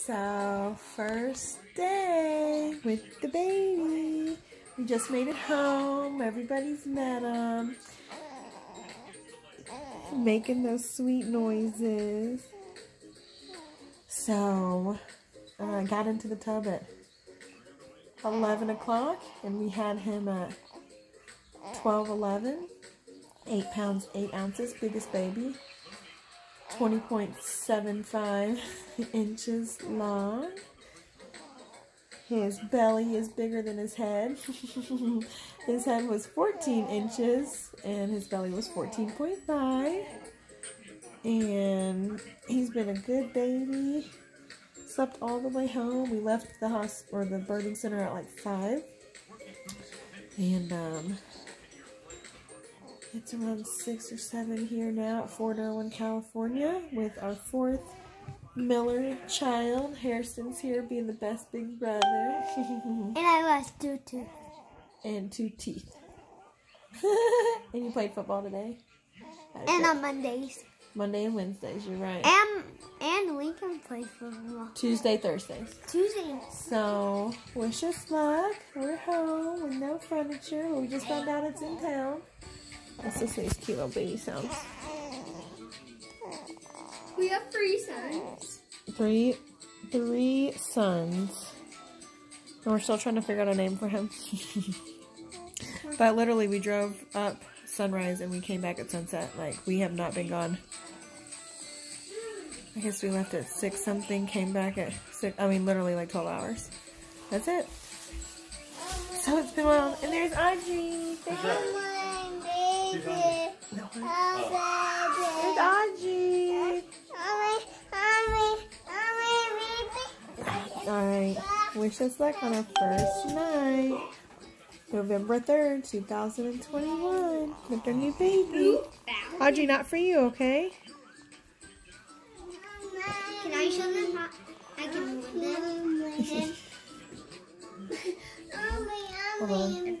So, first day with the baby. We just made it home. Everybody's met him. Making those sweet noises. So, I uh, got into the tub at 11 o'clock and we had him at 12 11 8 pounds 8 ounces biggest baby 20.75 inches long. His belly is bigger than his head. His head was 14 inches and his belly was 14.5 and he's been a good baby. Slept all the way home. We left the hospital or the birthing center at like five, and um, it's around six or seven here now at Fort Irwin, California, with our fourth Miller child. Harrison's here being the best big brother. and I lost two teeth. And two teeth. and you played football today? And on Mondays. Monday and Wednesdays, you're right. And and Lincoln plays football. Tuesday, Thursdays. Tuesday. So wish us luck. We're home with no furniture. We just found out it's in town. Let's listen to these cute little baby sounds. We have three sons. Three three sons. And we're still trying to figure out a name for him. but literally we drove up sunrise and we came back at sunset. Like we have not been gone I guess we left at 6 something, came back at 6, I mean literally like 12 hours. That's it. So it's been wild. And there's Audrey. Audrey. Alright. Wish us luck on our first night. November 3rd, 2021. With our new baby. Audrey, not for you, okay? I show them how I can them? Hold on.